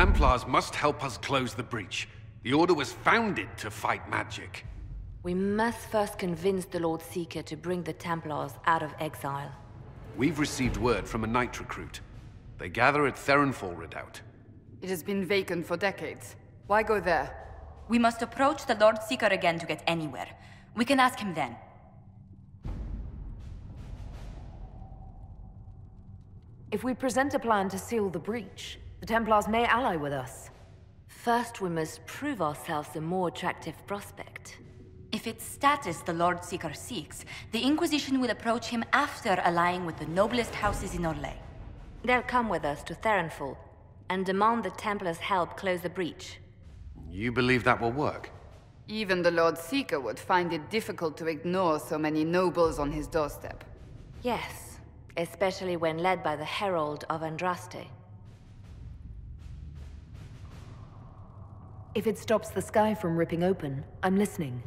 Templars must help us close the breach. The Order was founded to fight magic. We must first convince the Lord Seeker to bring the Templars out of exile. We've received word from a Knight recruit. They gather at Therinfall Redoubt. It has been vacant for decades. Why go there? We must approach the Lord Seeker again to get anywhere. We can ask him then. If we present a plan to seal the breach, the Templars may ally with us. First, we must prove ourselves a more attractive prospect. If it's status the Lord Seeker seeks, the Inquisition will approach him after allying with the noblest houses in Orlais. They'll come with us to Therinfall and demand the Templars help close the breach. You believe that will work? Even the Lord Seeker would find it difficult to ignore so many nobles on his doorstep. Yes, especially when led by the Herald of Andraste. If it stops the sky from ripping open, I'm listening.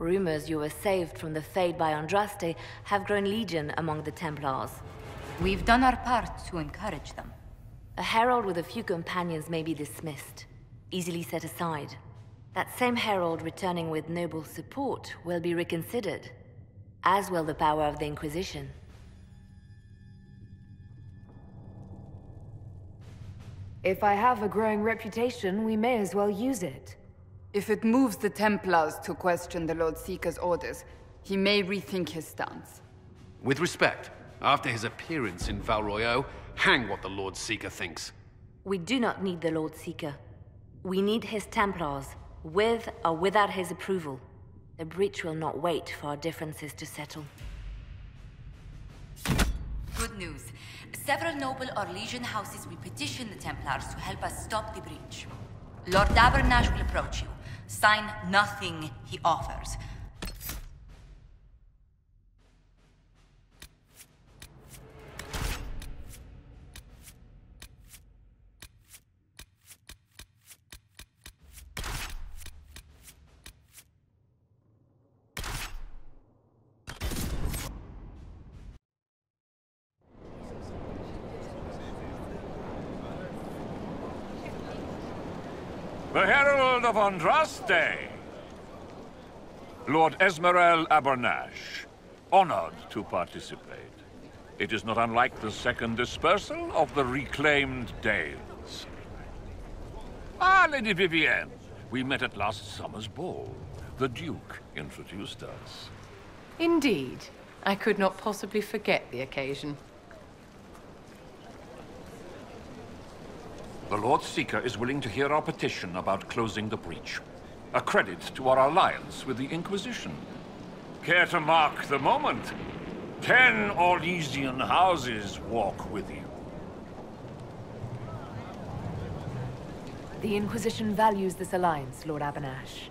Rumors you were saved from the Fade by Andraste have grown legion among the Templars. We've done our part to encourage them. A herald with a few companions may be dismissed, easily set aside. That same herald returning with noble support will be reconsidered, as will the power of the Inquisition. If I have a growing reputation, we may as well use it. If it moves the Templars to question the Lord Seeker's orders, he may rethink his stance. With respect, after his appearance in Val Royeaux, hang what the Lord Seeker thinks. We do not need the Lord Seeker. We need his Templars, with or without his approval. The breach will not wait for our differences to settle. Good news. Several noble Orlesian houses will petition the Templars to help us stop the breach. Lord Abernache will approach you. Sign nothing he offers. The Herald of Andraste. Lord Esmerel Abernache, honored to participate. It is not unlike the second dispersal of the reclaimed Dales. Ah, Lady Vivienne, we met at last summer's ball. The Duke introduced us. Indeed. I could not possibly forget the occasion. The Lord Seeker is willing to hear our petition about closing the breach. A credit to our alliance with the Inquisition. Care to mark the moment? Ten Orlesian houses walk with you. The Inquisition values this alliance, Lord Abernache.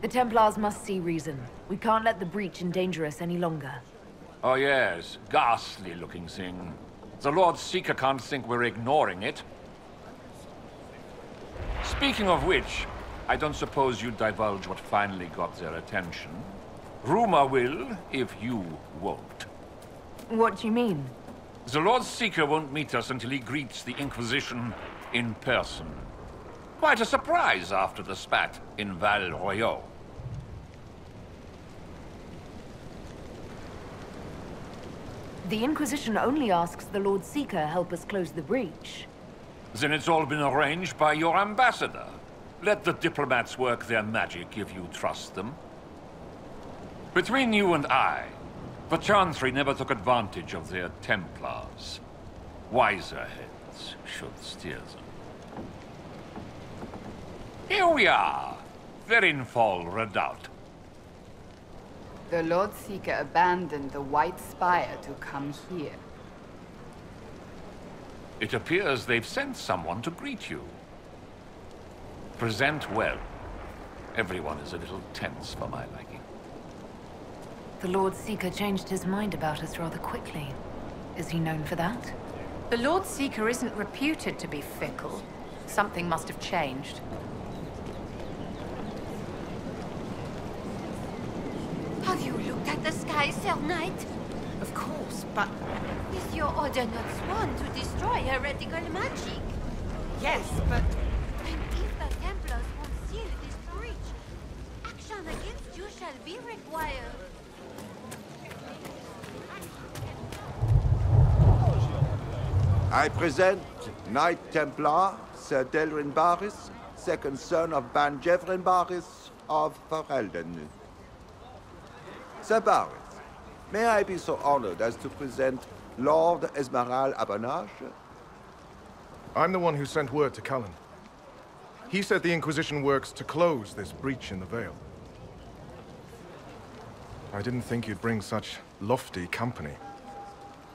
The Templars must see reason. We can't let the breach endanger us any longer. Oh yes, ghastly looking thing. The Lord Seeker can't think we're ignoring it. Speaking of which, I don't suppose you'd divulge what finally got their attention. Rumor will, if you won't. What do you mean? The Lord Seeker won't meet us until he greets the Inquisition in person. Quite a surprise after the spat in Val Royeaux. The Inquisition only asks the Lord Seeker help us close the breach. Then it's all been arranged by your ambassador. Let the diplomats work their magic if you trust them. Between you and I, the Chantry never took advantage of their Templars. Wiser heads should steer them. Here we are, Therinfall Redoubt. The Lord Seeker abandoned the White Spire to come here. It appears they've sent someone to greet you. Present well. Everyone is a little tense for my liking. The Lord Seeker changed his mind about us rather quickly. Is he known for that? The Lord Seeker isn't reputed to be fickle. Something must have changed. Have you looked at the sky, Sir Knight? Of course, but... Is your order not sworn to destroy heretical magic? Yes, but... And if the Templars conceal this breach, action against you shall be required. I present Knight Templar, Sir Delrin Barris, second son of Bann Jevrin Barris of Ferelden. Sir Barris, may I be so honored as to present Lord Esmerel Abernache? I'm the one who sent word to Cullen. He said the Inquisition works to close this breach in the Veil. I didn't think you'd bring such lofty company.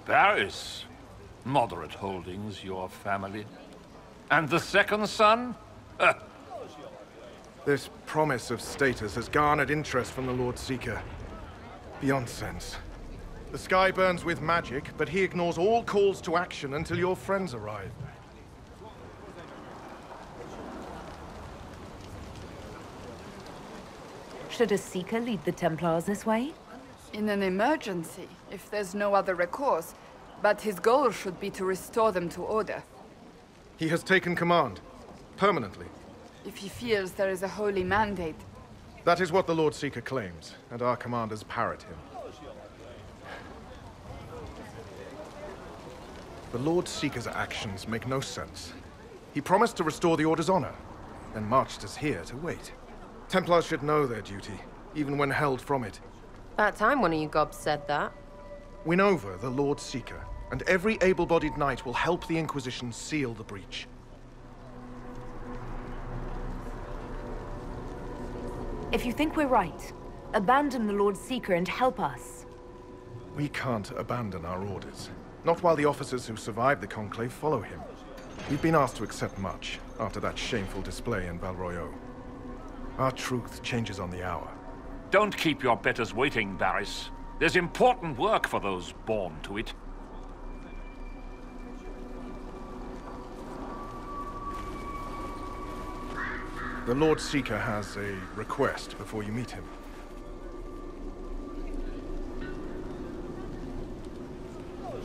Barris. Moderate holdings, your family. And the second son? This promise of status has garnered interest from the Lord Seeker. Beyond sense. The sky burns with magic, but he ignores all calls to action until your friends arrive. Should a Seeker lead the Templars this way? In an emergency, if there's no other recourse. But his goal should be to restore them to order. He has taken command. Permanently. If he feels there is a holy mandate. That is what the Lord Seeker claims, and our commanders parrot him. The Lord Seeker's actions make no sense. He promised to restore the Order's honor, then marched us here to wait. Templars should know their duty, even when held from it. About time one of you gobs said that. Win over the Lord Seeker, and every able-bodied knight will help the Inquisition seal the breach. If you think we're right, abandon the Lord Seeker and help us. We can't abandon our orders. Not while the officers who survived the Conclave follow him. We've been asked to accept much, after that shameful display in Val Royeaux. Our truth changes on the hour. Don't keep your betters waiting, Barris. There's important work for those born to it. The Lord Seeker has a request before you meet him.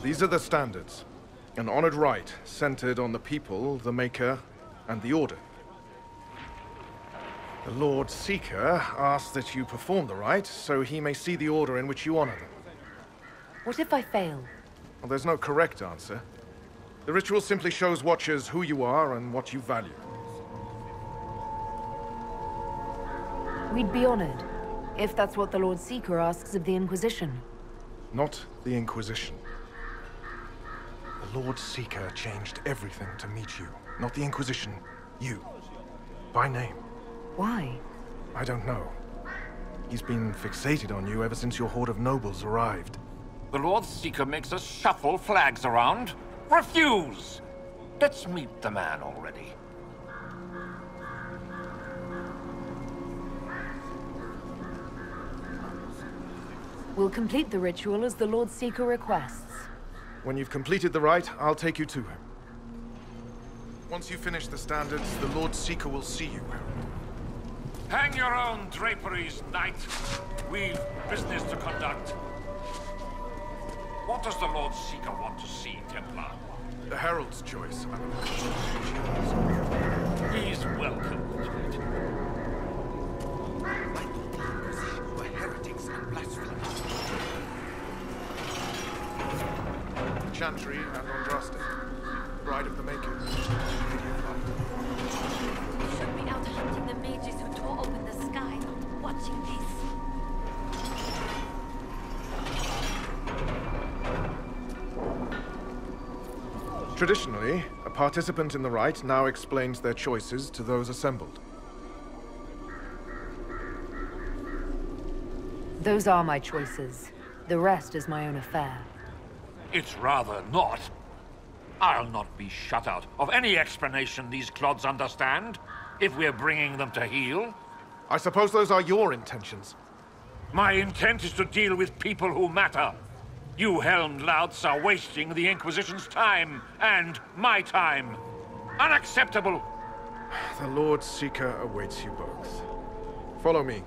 These are the standards. An honored rite centered on the people, the Maker, and the Order. The Lord Seeker asks that you perform the rite, so he may see the order in which you honor them. What if I fail? Well, there's no correct answer. The ritual simply shows Watchers who you are and what you value. We'd be honored, if that's what the Lord Seeker asks of the Inquisition. Not the Inquisition. The Lord Seeker changed everything to meet you. Not the Inquisition. You. By name. Why? I don't know. He's been fixated on you ever since your horde of nobles arrived. The Lord Seeker makes us shuffle flags around. Refuse! Let's meet the man already. We'll complete the ritual as the Lord Seeker requests. When you've completed the rite, I'll take you to him. Once you finish the standards, the Lord Seeker will see you, Hang your own draperies, knight. We've business to conduct. What does the Lord Seeker want to see, Templar? The Herald's choice. He's welcome to it. were heretics and blasphemers. Chantry and Andraste. Bride of the Maker. Should be out hunting the mages who tore open the sky, watching this. Traditionally, a participant in the rite now explains their choices to those assembled. Those are my choices. The rest is my own affair. It's rather not. I'll not be shut out of any explanation these clods understand, if we're bringing them to heel. I suppose those are your intentions. My intent is to deal with people who matter. You helmed louts are wasting the Inquisition's time, and my time. Unacceptable! The Lord Seeker awaits you both. Follow me.